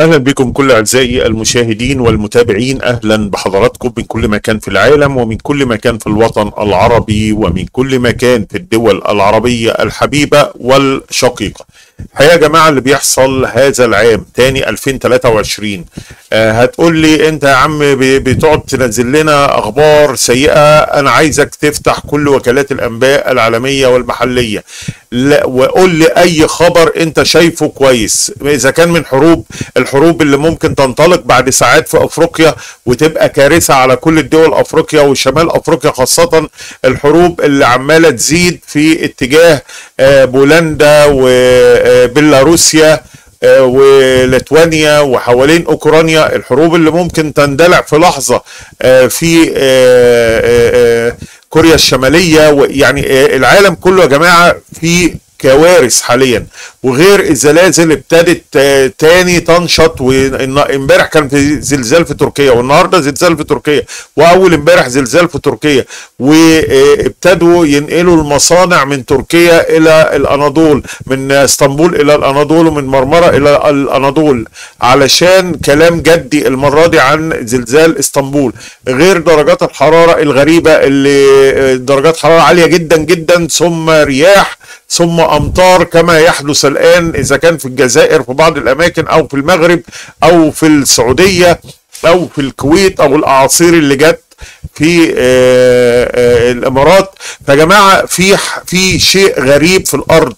أهلا بكم كل أعزائي المشاهدين والمتابعين. أهلا بحضراتكم من كل مكان في العالم ومن كل مكان في الوطن العربي ومن كل مكان في الدول العربية الحبيبة والشقيقة. الحقيقة يا جماعة اللي بيحصل هذا العام تاني 2023 آه هتقول لي انت يا عم بتقعد تنزل لنا أخبار سيئة أنا عايزك تفتح كل وكالات الأنباء العالمية والمحلية. لا وقول لي أي خبر انت شايفه كويس. إذا كان من حروب الحروب اللي ممكن تنطلق بعد ساعات في أفريقيا وتبقى كارثة على كل الدول أفريقيا وشمال أفريقيا خاصة الحروب اللي عمالة تزيد في اتجاه آه، بولندا وبيلاروسيا آه، وليتوانيا وحوالين أوكرانيا. الحروب اللي ممكن تندلع في لحظة آه، في آه، آه، آه، كوريا الشمالية يعني آه، العالم كله يا جماعة في كوارث حاليا. وغير الزلازل ابتدت آه، تاني تنشط وامبارح كان في زلزال في تركيا والنهاردة زلزال في تركيا وأول امبارح زلزال في تركيا وابتدوا ينقلوا المصانع من تركيا إلى الأناضول من إسطنبول إلى الأناضول ومن مرمرة إلى الأناضول علشان كلام جدي المرة دي عن زلزال إسطنبول. غير درجات الحرارة الغريبة اللي آه، درجات حرارة عالية جدا جدا ثم رياح ثم أمطار كما يحدث الآن إذا كان في الجزائر في بعض الأماكن أو في المغرب أو في السعودية أو في الكويت أو الأعاصير اللي جت في آه، آه، الإمارات. فيا جماعة في في شيء غريب في الأرض.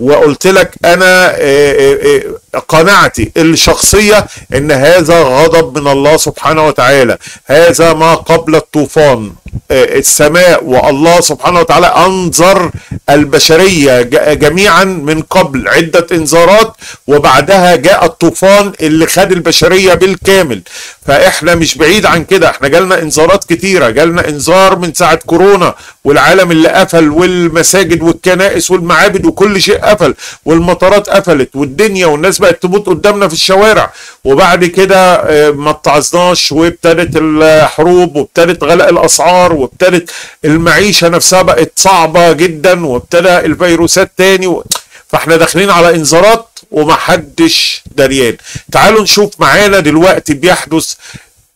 وقلت لك أنا آه، قناعتي الشخصية إن هذا غضب من الله سبحانه وتعالى. هذا ما قبل الطوفان. آه، السماء والله سبحانه وتعالى انذر البشرية ج- جميعا من قبل عدة انذارات وبعدها جاء الطوفان اللي خد البشرية بالكامل. فإحنا مش بعيد عن كده. إحنا جالنا انذارات كتيرة. جالنا انذار من ساعة كورونا والعالم اللي قفل والمساجد والكنائس والمعابد وكل شيء قفل والمطارات قفلت والدنيا والناس بقت تموت قدامنا في الشوارع. وبعد كده آه، ما اتعظناش وابتدت الحروب وابتدت غلاء الأسعار وابتدت المعيشة نفسها بقت صعبة جدا وابتدى الفيروسات تاني و... فاحنا داخلين على انذارات ومحدش دريان. تعالوا نشوف معانا دلوقتي بيحدث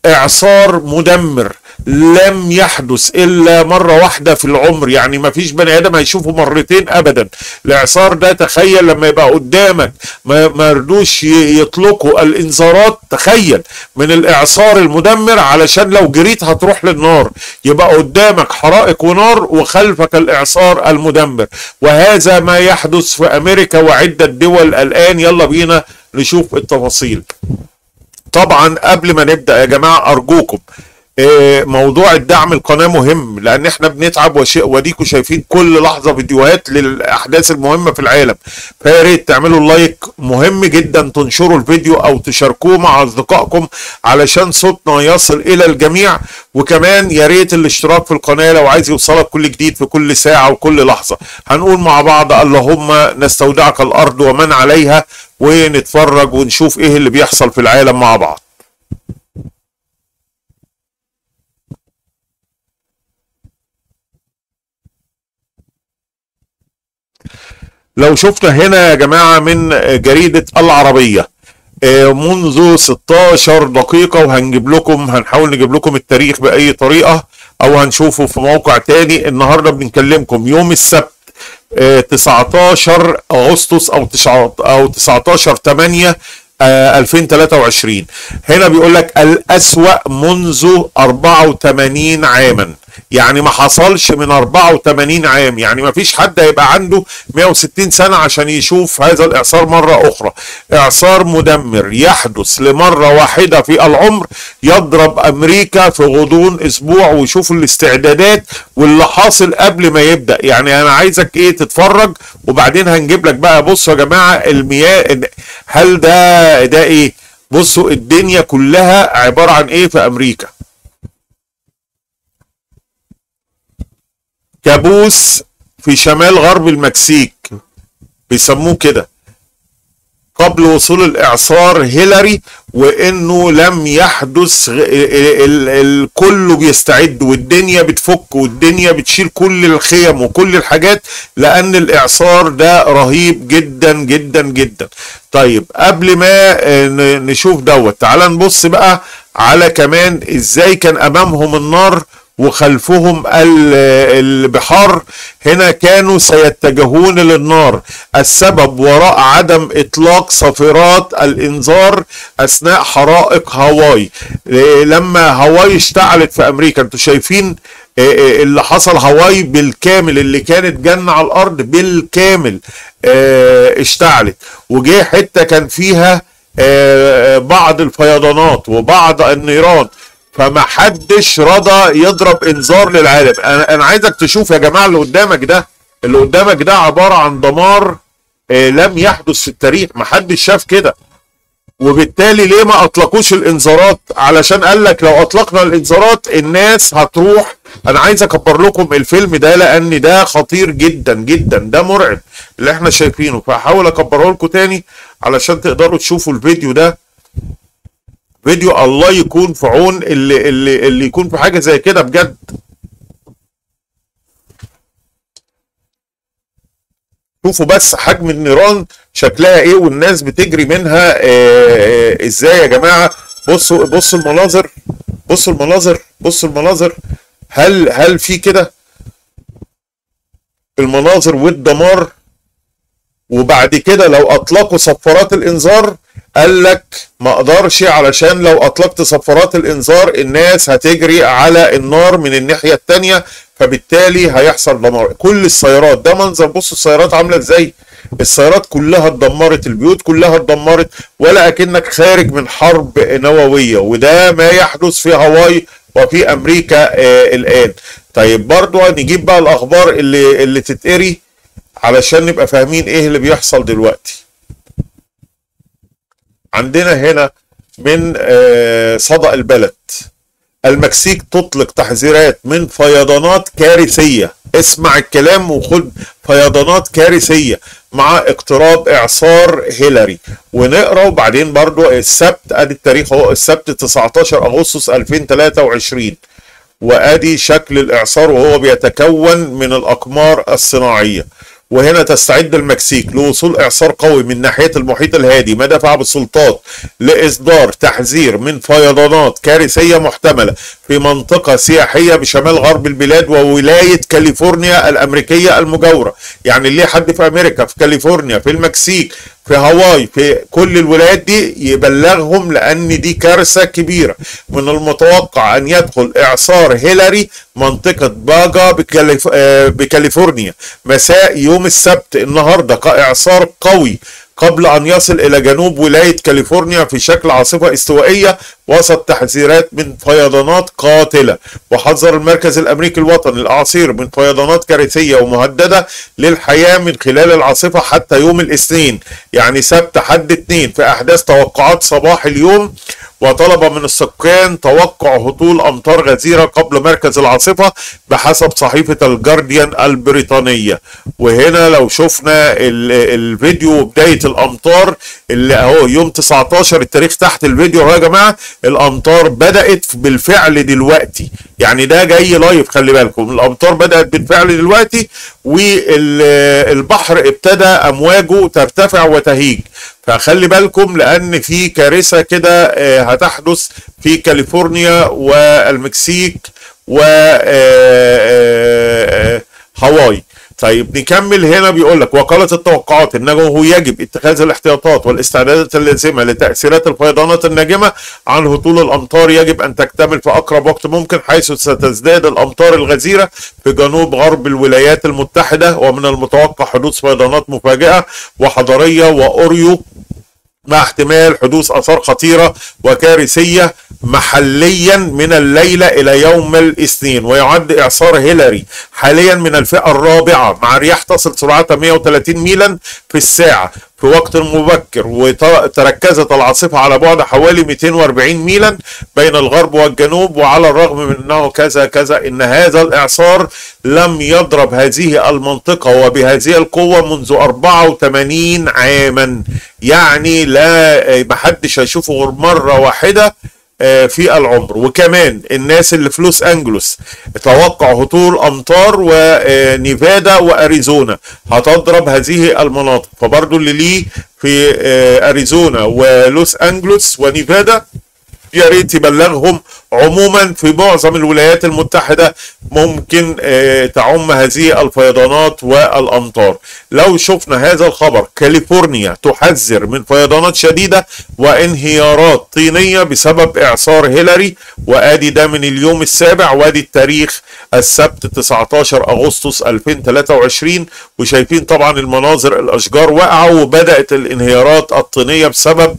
إعصار مدمر. لم يحدث إلا مرة واحدة في العمر. يعني ما فيش بني آدم هيشوفه مرتين ابدا. الإعصار ده تخيل لما يبقى قدامك ما يردوش يطلقوا الإنذارات. تخيل من الإعصار المدمر علشان لو جريت هتروح للنار. يبقى قدامك حرائق ونار وخلفك الإعصار المدمر. وهذا ما يحدث في أمريكا وعدة دول الآن. يلا بينا نشوف التفاصيل. طبعا قبل ما نبدأ يا جماعة أرجوكم موضوع الدعم القناة مهم لأن إحنا بنتعب وشيء وديكوا شايفين كل لحظة فيديوهات للأحداث المهمة في العالم. فيا ريت تعملوا لايك مهم جدا تنشروا الفيديو أو تشاركوه مع أصدقائكم علشان صوتنا يصل إلى الجميع. وكمان يا ريت الاشتراك في القناة لو عايز يوصلك كل جديد في كل ساعة وكل لحظة. هنقول مع بعض اللهم نستودعك الأرض ومن عليها ونتفرج ونشوف إيه اللي بيحصل في العالم مع بعض. لو شفنا هنا يا جماعة من جريدة العربية آه، منذ 16 دقيقة وهنجيب لكم هنحاول نجيب لكم التاريخ بأي طريقة أو هنشوفه في موقع تاني. النهاردة بنكلمكم يوم السبت آه، 19 أغسطس أو 9 أو 19 8 آه، 2023 هنا بيقول لك الأسوأ منذ 84 عاما. يعني ما حصلش من 84 عام. يعني ما فيش حد هيبقى عنده 160 سنة عشان يشوف هذا الإعصار مرة أخرى. إعصار مدمر يحدث لمرة واحدة في العمر يضرب أمريكا في غضون أسبوع ويشوف الاستعدادات واللي حاصل قبل ما يبدأ. يعني أنا عايزك إيه تتفرج وبعدين هنجيب لك بقى. بصوا يا جماعة المياه هل ده ده إيه؟ بصوا الدنيا كلها عبارة عن إيه في أمريكا؟ كابوس في شمال غرب المكسيك بيسموه كده. قبل وصول الإعصار هيلاري وإنه لم يحدث ال كله بيستعد والدنيا بتفك والدنيا بتشيل كل الخيم وكل الحاجات لأن الإعصار ده رهيب جدا جدا جدا. طيب قبل ما نشوف دوت تعال نبص بقى على كمان إزاي كان أمامهم النار وخلفهم البحار هنا كانوا سيتجهون للنار. السبب وراء عدم إطلاق صافرات الإنذار أثناء حرائق هاواي. لما هاواي اشتعلت في أمريكا أنتوا شايفين اللي حصل هاواي بالكامل اللي كانت جنة على الأرض بالكامل اشتعلت. وجه حتة كان فيها بعض الفيضانات وبعض النيران. فما حدش رضى يضرب انذار للعالم. أنا أنا عايزك تشوف يا جماعة اللي قدامك ده. اللي قدامك ده عبارة عن دمار آه لم يحدث في التاريخ. ما حدش شاف كده. وبالتالي ليه ما أطلقوش الانذارات؟ علشان قال لك لو أطلقنا الانذارات الناس هتروح. أنا عايز أكبر لكم الفيلم ده لأن ده خطير جدا جدا. ده مرعب. اللي إحنا شايفينه. فهحاول أكبره لكم تاني علشان تقدروا تشوفوا الفيديو ده. فيديو الله يكون في عون اللي اللي اللي يكون في حاجة زي كده بجد. شوفوا بس حجم النيران شكلها إيه والناس بتجري منها آآ آآ إزاي يا جماعة؟ بصوا بصوا المناظر بصوا المناظر بصوا المناظر. هل هل في كده؟ المناظر والدمار. وبعد كده لو أطلقوا صفارات الإنذار قال لك ما أقدرش علشان لو أطلقت صفارات الإنذار الناس هتجري على النار من الناحية الثانية فبالتالي هيحصل دمار. كل السيارات ده منظر بص السيارات عاملة إزاي؟ السيارات كلها اتدمرت البيوت كلها اتدمرت ولا أكنك خارج من حرب نووية وده ما يحدث في هاواي وفي أمريكا آه الآن. طيب برضو نجيب بقى الأخبار اللي اللي تتقري علشان نبقى فاهمين إيه اللي بيحصل دلوقتي. عندنا هنا من صدى البلد. المكسيك تطلق تحذيرات من فيضانات كارثية. اسمع الكلام وخد فيضانات كارثية مع اقتراب إعصار هيلاري. ونقرأ وبعدين برضو السبت أدي التاريخ أهو. السبت 19 أغسطس 2023 وأدي شكل الإعصار وهو بيتكون من الأقمار الصناعية. وهنا تستعد المكسيك لوصول إعصار قوي من ناحية المحيط الهادي. ما دفع بالسلطات لإصدار تحذير من فيضانات كارثية محتملة في منطقة سياحية بشمال غرب البلاد وولاية كاليفورنيا الأمريكية المجاورة. يعني اللي حد في أمريكا في كاليفورنيا في المكسيك في هاواي في كل الولايات دي يبلغهم لأن دي كارثة كبيرة. من المتوقع أن يدخل إعصار هيلاري منطقة باجا بكاليف... بكاليفورنيا. مساء يوم السبت النهارده كاعصار قوي. قبل أن يصل إلى جنوب ولاية كاليفورنيا في شكل عاصفة استوائية وسط تحذيرات من فيضانات قاتلة. وحذر المركز الأمريكي الوطني الأعاصير من فيضانات كارثية ومهددة للحياة من خلال العاصفة حتى يوم الاثنين يعني سبت حد اثنين. في أحداث توقعات صباح اليوم وطلب من السكان توقع هطول أمطار غزيرة قبل مركز العاصفة بحسب صحيفة الجارديان البريطانية. وهنا لو شفنا الفيديو بداية الأمطار اللي أهو يوم 19 التاريخ تحت الفيديو يا جماعة. الأمطار بدأت بالفعل دلوقتي. يعني ده جاي لايف خلي بالكم. الأمطار بدأت بالفعل دلوقتي والبحر ابتدى أمواجه ترتفع وتهيج. فخلي بالكم لأن في كارثة كده هتحدث في كاليفورنيا والمكسيك و هاواي. طيب نكمل هنا بيقول لك وقالت التوقعات إنه يجب اتخاذ الاحتياطات والاستعدادات اللازمة لتأثيرات الفيضانات الناجمة عن هطول الأمطار. يجب أن تكتمل في أقرب وقت ممكن حيث ستزداد الأمطار الغزيرة في جنوب غرب الولايات المتحدة ومن المتوقع حدوث فيضانات مفاجئة وحضريه وأوريو مع احتمال حدوث آثار خطيرة وكارثية محليا من الليلة إلى يوم الاثنين ويعد إعصار هيلاري حاليا من الفئة الرابعة. مع رياح تصل سرعتها 130 ميلا في الساعة. في وقت مبكر وتركزت العاصفة على بعد حوالي 240 ميلا بين الغرب والجنوب وعلى الرغم من أنه كذا كذا إن هذا الإعصار لم يضرب هذه المنطقة وبهذه القوة منذ 84 عاما. يعني لا محدش هيشوفه غير مرة واحدة. في العمر. وكمان الناس اللي في لوس أنجلوس توقع هطول أمطار ونيفادا وأريزونا. هتضرب هذه المناطق. فبرضو اللي ليه في أريزونا ولوس أنجلوس ونيفادا يا ريت يبلغهم عموما في معظم الولايات المتحدة ممكن تعم هذه الفيضانات والأمطار. لو شفنا هذا الخبر كاليفورنيا تحذر من فيضانات شديدة وانهيارات طينية بسبب إعصار هيلاري وآدي ده من اليوم السابع وآدي التاريخ السبت 19 أغسطس 2023 وشايفين طبعا المناظر الأشجار واقعة وبدأت الانهيارات الطينية بسبب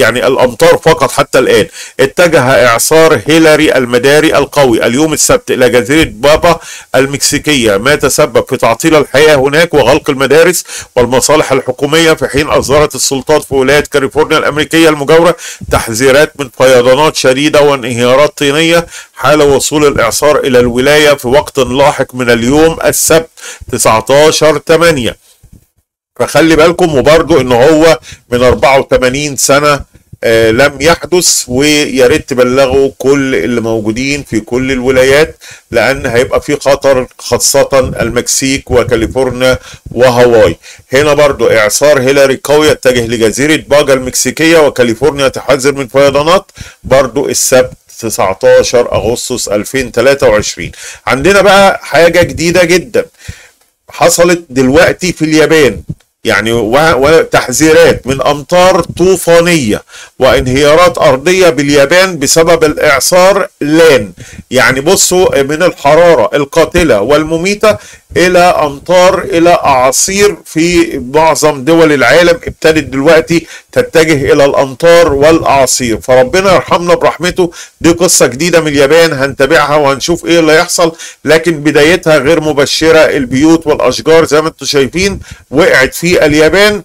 يعني الأمطار فقط حتى الآن. اتجه إعصار هيلاري المداري القوي اليوم السبت إلى جزيرة بابا المكسيكية. ما تسبب في تعطيل الحياة هناك وغلق المدارس والمصالح الحكومية في حين أصدرت السلطات في ولاية كاليفورنيا الأمريكية المجاورة تحذيرات من فيضانات شديدة وانهيارات طينية حال وصول الإعصار إلى الولاية في وقت لاحق من اليوم السبت 19 8 فخلي بالكم وبرضو إن هو من 84 سنة آه لم يحدث ويا ريت تبلغوا كل اللي موجودين في كل الولايات لأن هيبقى في خطر خاصة المكسيك وكاليفورنيا وهاواي. هنا برضو إعصار هيلاري قوي يتجه لجزيرة باجا المكسيكية وكاليفورنيا تحذر من فيضانات برضو السبت 19 أغسطس 2023 عندنا بقى حاجة جديدة جدا حصلت دلوقتي في اليابان. يعني وتحذيرات من أمطار طوفانية وانهيارات أرضية باليابان بسبب الإعصار لأن. يعني بصوا من الحرارة القاتلة والمميتة إلى أمطار إلى أعاصير في معظم دول العالم ابتدت دلوقتي تتجه إلى الأمطار والأعاصير. فربنا يرحمنا برحمته. دي قصة جديدة من اليابان هنتابعها وهنشوف إيه اللي هيحصل. لكن بدايتها غير مبشرة البيوت والأشجار زي ما أنتم شايفين وقعت في اليابان.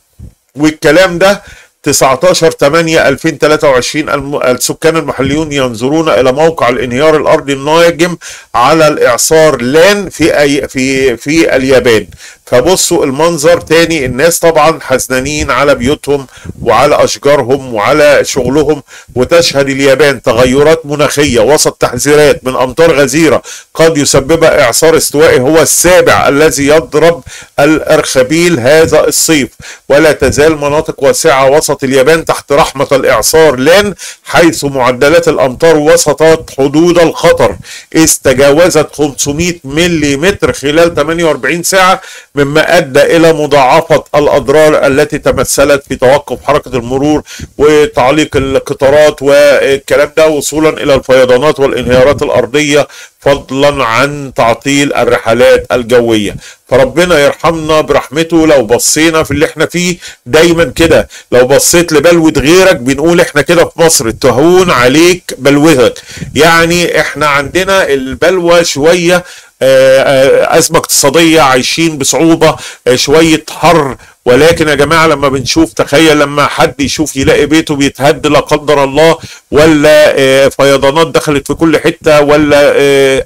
والكلام ده 19 8 2023 السكان المحليون ينظرون إلى موقع الانهيار الأرضي الناجم على الإعصار لأن في أي في في اليابان. فبصوا المنظر تاني. الناس طبعا حزنانين على بيوتهم وعلى أشجارهم وعلى شغلهم. وتشهد اليابان تغيرات مناخية وسط تحذيرات من أمطار غزيرة قد يسببها إعصار استوائي هو السابع الذي يضرب الأرخبيل هذا الصيف. ولا تزال مناطق واسعة وسط اليابان تحت رحمة الإعصار لأن حيث معدلات الأمطار وسطت حدود الخطر. اذ تجاوزت 500 ملم خلال 48 ساعة مما أدى إلى مضاعفة الأضرار التي تمثلت في توقف حركة المرور وتعليق القطارات والكلام ده وصولا إلى الفيضانات والانهيارات الأرضية فضلا عن تعطيل الرحلات الجوية. فربنا يرحمنا برحمته لو بصينا في اللي إحنا فيه دايما كده. لو بصيت لبلوة غيرك بنقول إحنا كده في مصر. تهون عليك بلوتك يعني إحنا عندنا البلوى شوية أزمة اقتصادية عايشين بصعوبة شوية حر ولكن يا جماعة لما بنشوف تخيل لما حد يشوف يلاقي بيته بيتهد لا قدر الله ولا فيضانات دخلت في كل حتة ولا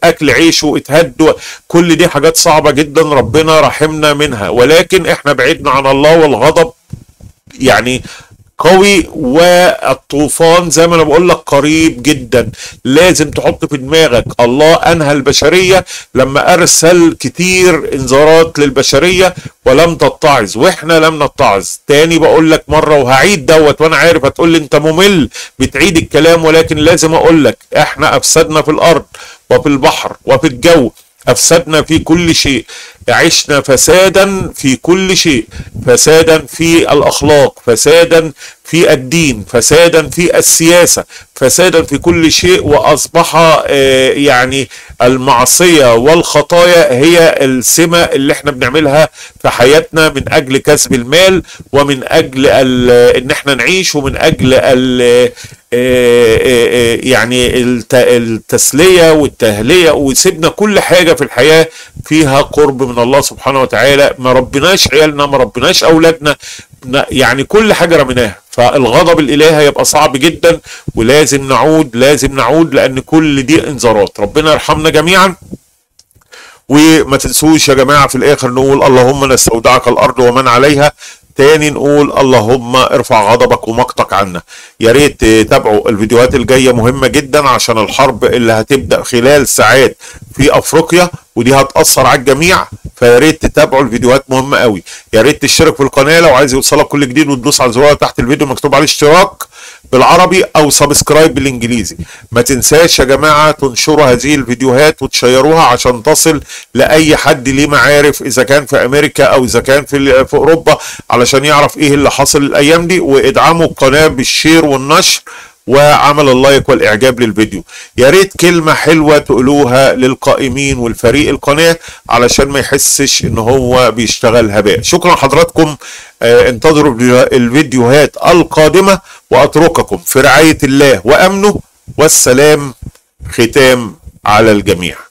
أكل عيشه اتهد كل دي حاجات صعبة جدا ربنا رحمنا منها. ولكن إحنا بعدنا عن الله والغضب يعني قوي والطوفان زي ما أنا بقول لك قريب جدا. لازم تحط في دماغك الله أنهى البشرية لما أرسل كتير انذارات للبشرية ولم تتعظ وإحنا لم نتعظ. تاني بقول لك مرة وهعيد دوت وأنا عارف هتقول لي أنت ممل بتعيد الكلام ولكن لازم أقول لك إحنا أفسدنا في الأرض وفي البحر وفي الجو. أفسدنا في كل شيء عشنا فسادا في كل شيء فسادا في الأخلاق فسادا في الدين فسادا في السياسة فسادا في كل شيء وأصبح آه، يعني المعصية والخطايا هي السمة اللي إحنا بنعملها في حياتنا من أجل كسب المال ومن أجل إن إحنا نعيش ومن أجل آه، آه، يعني الت- التسلية والتهلية وسيبنا كل حاجة في الحياة فيها قرب من الله سبحانه وتعالى. ما ربناش عيالنا ما ربناش أولادنا يعني كل حاجة رميناها. فالغضب الإلهي هيبقى صعب جدا ولازم نعود لازم نعود لأن كل دي إنذارات. ربنا يرحمنا جميعا. وما تنسوش يا جماعة في الآخر نقول اللهم نستودعك الأرض ومن عليها. تاني نقول اللهم ارفع غضبك ومقتك عنا. يا ريت تتابعوا الفيديوهات الجاية مهمة جدا عشان الحرب اللي هتبدأ خلال ساعات في أفريقيا ودي هتأثر على الجميع فيا ريت تتابعوا الفيديوهات مهمة قوي. يا ريت تشترك في القناة لو عايز يوصلك كل جديد وتدوس على الزرار تحت الفيديو مكتوب عليه اشتراك. بالعربي أو subscribe بالإنجليزي. ما تنساش يا جماعة تنشروا هذه الفيديوهات وتشيروها عشان تصل لأي حد ليه معارف إذا كان في أمريكا أو إذا كان في في أوروبا علشان يعرف إيه اللي حاصل الأيام دي. وادعموا القناة بال share والنشر وعمل ال like والإعجاب للفيديو. يا ريت كلمة حلوة تقولوها للقائمين والفريق القناة علشان ما يحسش إن هو بيشتغل هباء. شكرا لحضراتكم. آه انتظروا الفيديوهات القادمة وأترككم في رعاية الله وأمنه والسلام ختام على الجميع.